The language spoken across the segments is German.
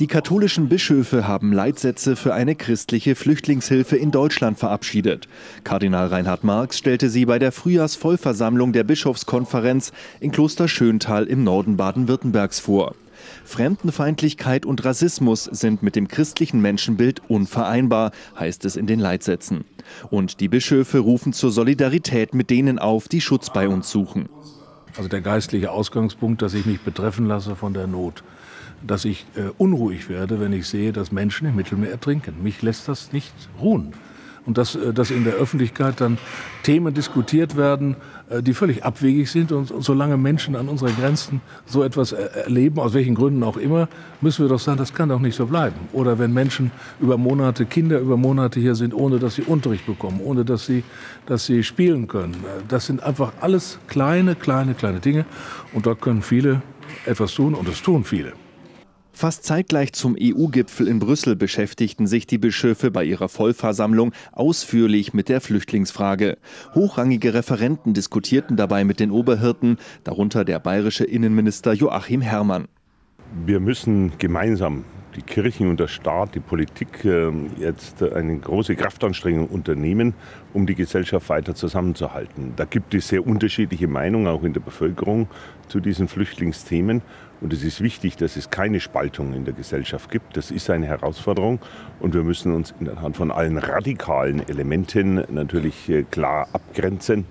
Die katholischen Bischöfe haben Leitsätze für eine christliche Flüchtlingshilfe in Deutschland verabschiedet. Kardinal Reinhard Marx stellte sie bei der Frühjahrsvollversammlung der Bischofskonferenz in Kloster Schöntal im Norden Baden-Württembergs vor. Fremdenfeindlichkeit und Rassismus sind mit dem christlichen Menschenbild unvereinbar, heißt es in den Leitsätzen. Und die Bischöfe rufen zur Solidarität mit denen auf, die Schutz bei uns suchen. Also der geistliche Ausgangspunkt, dass ich mich betreffen lasse von der Not. Dass ich äh, unruhig werde, wenn ich sehe, dass Menschen im Mittelmeer ertrinken. Mich lässt das nicht ruhen. Und dass, äh, dass in der Öffentlichkeit dann Themen diskutiert werden, äh, die völlig abwegig sind. Und, solange Menschen an unseren Grenzen so etwas erleben, aus welchen Gründen auch immer, müssen wir doch sagen, das kann doch nicht so bleiben. Oder wenn Menschen über Monate, Kinder über Monate hier sind, ohne dass sie Unterricht bekommen, ohne dass sie, dass sie spielen können. Äh, das sind einfach alles kleine, kleine, kleine Dinge. Und da können viele etwas tun und das tun viele. Fast zeitgleich zum EU-Gipfel in Brüssel beschäftigten sich die Bischöfe bei ihrer Vollversammlung ausführlich mit der Flüchtlingsfrage. Hochrangige Referenten diskutierten dabei mit den Oberhirten, darunter der bayerische Innenminister Joachim Herrmann. Wir müssen gemeinsam die Kirchen und der Staat, die Politik ähm, jetzt eine große Kraftanstrengung unternehmen, um die Gesellschaft weiter zusammenzuhalten. Da gibt es sehr unterschiedliche Meinungen, auch in der Bevölkerung, zu diesen Flüchtlingsthemen. Und es ist wichtig, dass es keine Spaltung in der Gesellschaft gibt. Das ist eine Herausforderung. Und wir müssen uns in der Hand von allen radikalen Elementen natürlich äh, klar abgrenzen.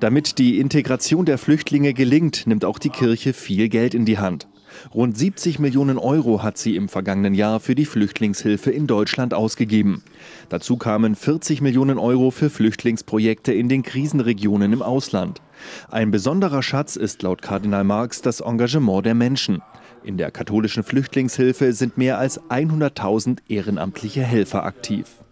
Damit die Integration der Flüchtlinge gelingt, nimmt auch die Kirche viel Geld in die Hand. Rund 70 Millionen Euro hat sie im vergangenen Jahr für die Flüchtlingshilfe in Deutschland ausgegeben. Dazu kamen 40 Millionen Euro für Flüchtlingsprojekte in den Krisenregionen im Ausland. Ein besonderer Schatz ist laut Kardinal Marx das Engagement der Menschen. In der katholischen Flüchtlingshilfe sind mehr als 100.000 ehrenamtliche Helfer aktiv.